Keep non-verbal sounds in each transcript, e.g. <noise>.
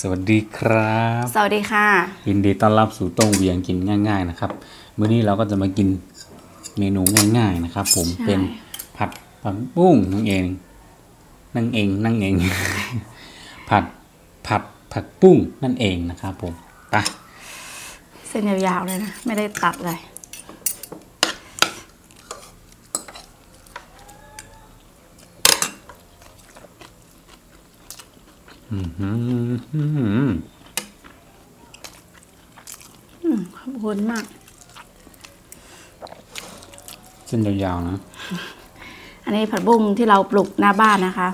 สวัสดีครับ สวัสดีค่ะ ยินดีต้อนรับสู่โต้งเวียงกินง่าย ๆ นะครับมื้อนี้เราก็จะมากินเมนูง่าย ๆ นะครับ ผมใช่ เป็นผัดผักบุ้งนั่นเอง นั่งเองนั่งเอง ผัดผัดผักบุ้งนั่นเองนะครับ ผมไปเส้นยาวๆเลยนะ ไม่ได้ตัดเลย อืมอืมอืม อืม ขอบคุณมาก เส้นยาวๆนะ อันนี้ผัดบุ้งที่เราปลูกหน้าบ้านนะคะ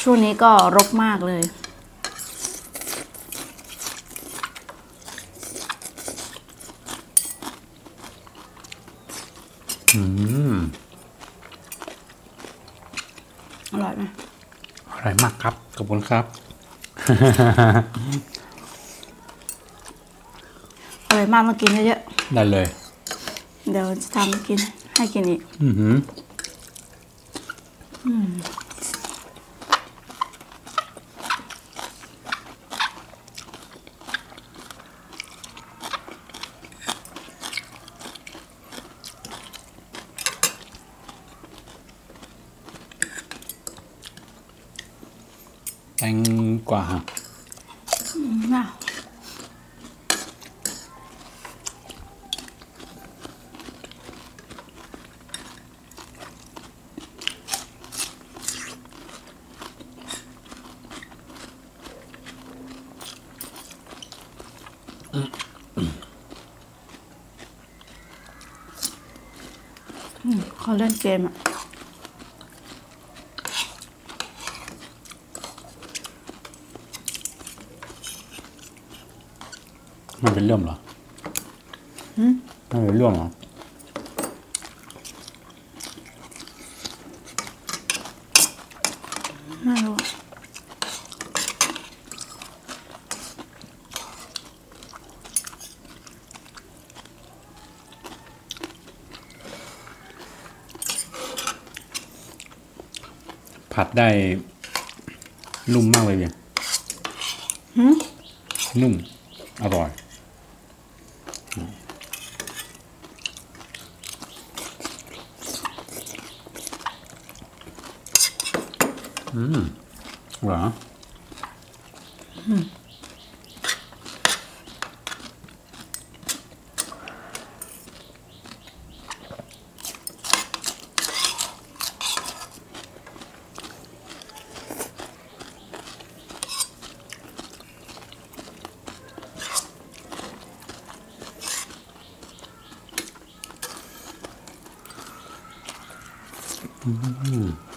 ช่วงนี้ก็รกมากเลยอืมอร่อยไหม อร่อยมากครับ ขอบคุณครับ อร่อยมากต้องกินเยอะได้เลยๆเดี๋ยวจะทำกินให้กินอีก อือหืออแตงกวาอืม Chanh quả hả? Nào Khó lên kèm ạ ล่นเกมอะมันเป็นเรื่องเหรอหืมมันเป็นเรื่องเหรอไม่รู้ผัดได้นุ่มมากเลยเนี่ยหืมนุ่ม อร่อย 음, 와. 음. 음.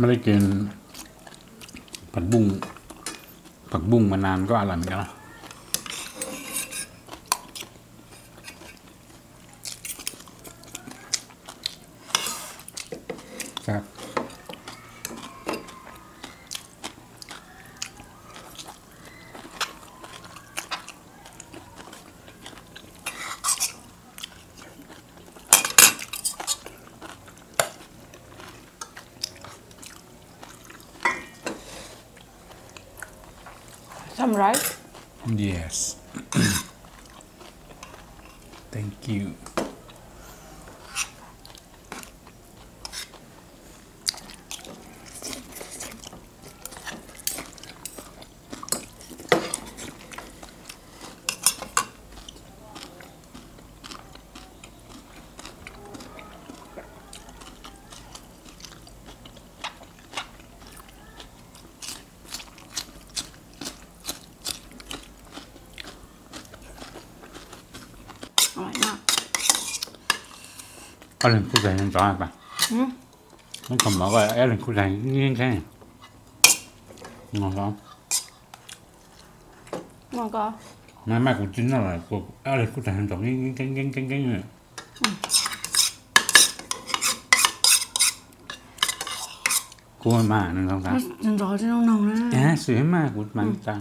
ไม่ได้กินผัดบุ้งผักบุ้งมานานก็อร่อยเหมือนกันนะ Some rice? Yes. <clears throat> Thank you. 얼른 구자형 좋아해봐. 응? 이거 먹어야 얼른 구자형 không? 먹어. 먹어. mẹ mẹ cũng chín rồi của ở đây cũng thành trọng cái cái cái cái cái này của mà nên không sao nên rõ chứ không nồng đấy à sữa mà của mặn. ta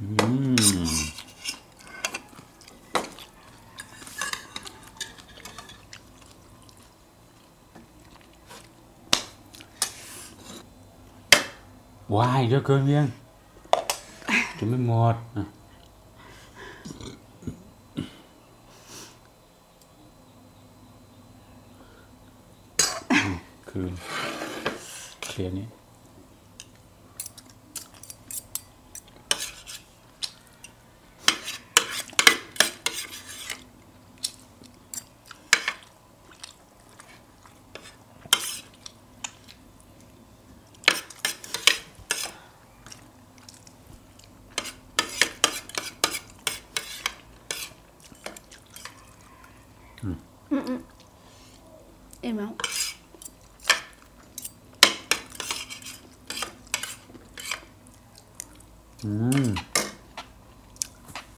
Mmm. วายเยอะเกินเพียงจะไม่หมดคืนเคลียร์นี้ irmão. Hum.